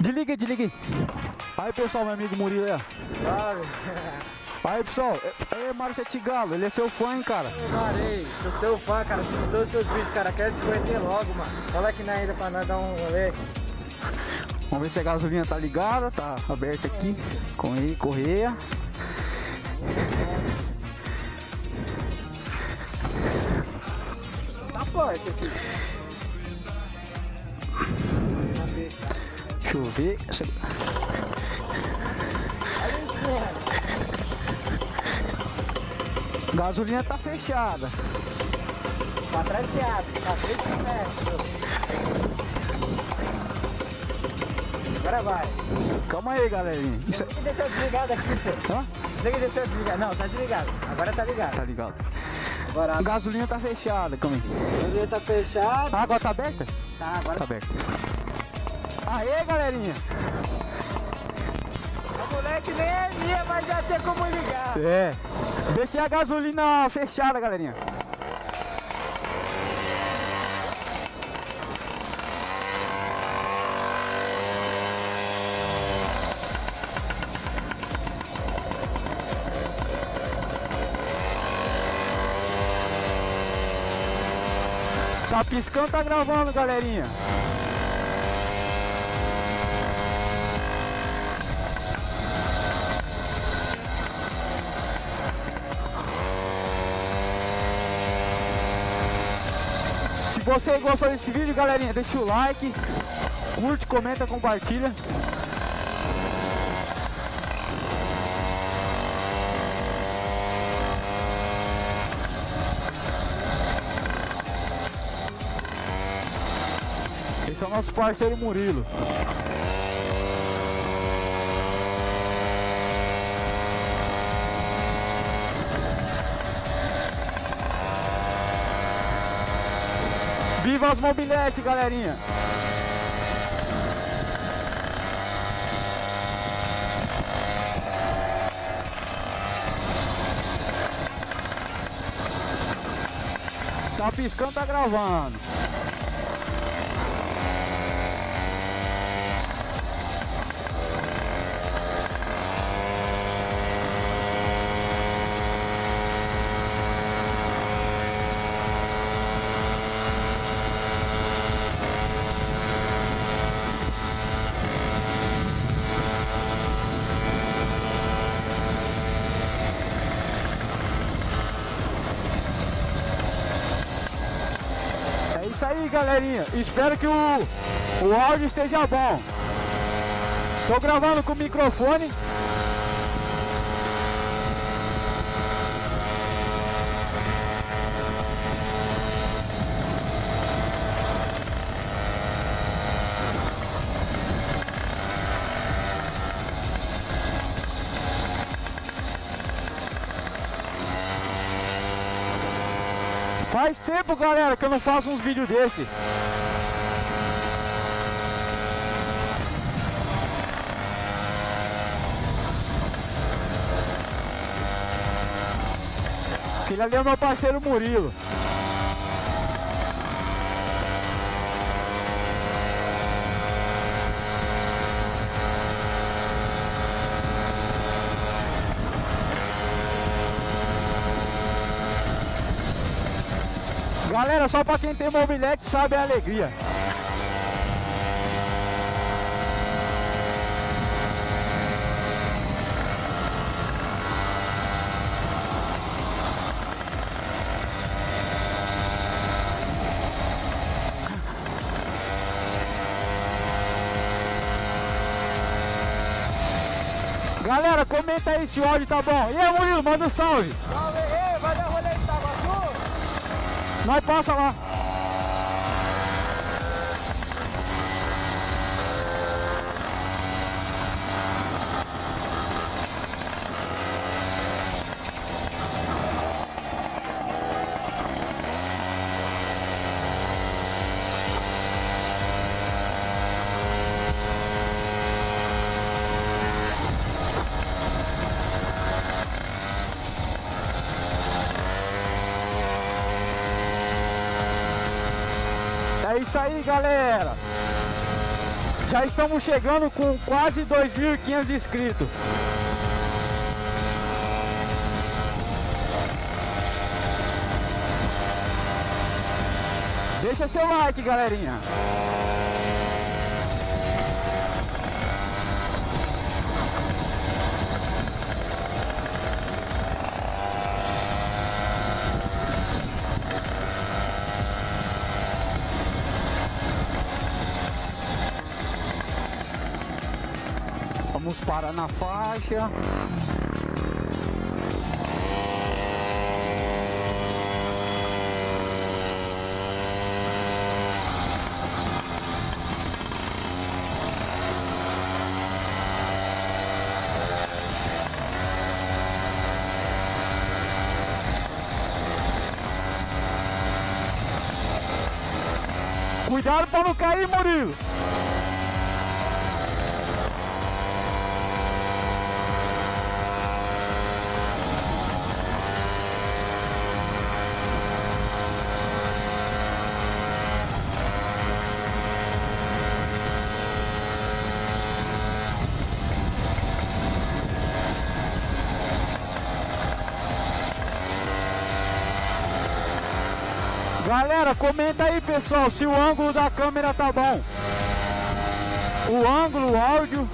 Desliga, desliga. Aí pessoal, meu amigo Murilo aí, ó. Aí pessoal, é, é Márcio Tigalo, ele é seu fã, hein, cara. Marei, sou teu fã, cara, todos os seus vídeos, cara, quero te conhecer logo, mano. Fala aqui na ilha pra nós dar um rolê. Vamos ver se a gasolina tá ligada, tá aberta aqui. Correia, correia. Tá forte aqui. Deixa eu ver. Se- Gasolina tá fechada. Tá tá metros. Agora vai. Calma aí, galerinha. Isso é... Tem que deixar desligado aqui, pô. Hã? Tem que deixar desligado. Não, tá desligado. Agora tá ligado. Tá ligado. Agora A gasolina tá fechada, calma aí. a orelha tá fechada. A água tá aberta? Tá, agora Tá aberta. Aê, galerinha. o moleque nem é minha, mas já tem como ligar. É. Deixei a gasolina fechada, galerinha. Tá piscando, tá gravando, galerinha. Você gostou desse vídeo, galerinha, deixa o like, curte, comenta, compartilha. Esse é o nosso parceiro Murilo. Viva as mobiletes, galerinha! Tá piscando, tá gravando. Isso aí, galerinha. Espero que o, o áudio esteja bom. Tô gravando com o microfone. Faz tempo, galera, que eu não faço uns vídeos desse. Aquele ali é o meu parceiro Murilo. Galera, só pra quem tem mobilete sabe a alegria. Galera, comenta aí se o áudio tá bom. E aí, Murilo, manda um salve. 来，八十了。É isso aí, galera. Já estamos chegando com quase 2.500 inscritos. Deixa seu like, galerinha. Vamos parar na faixa. Cuidado para não cair, Murilo. Galera, comenta aí pessoal se o ângulo da câmera tá bom. O ângulo, o áudio.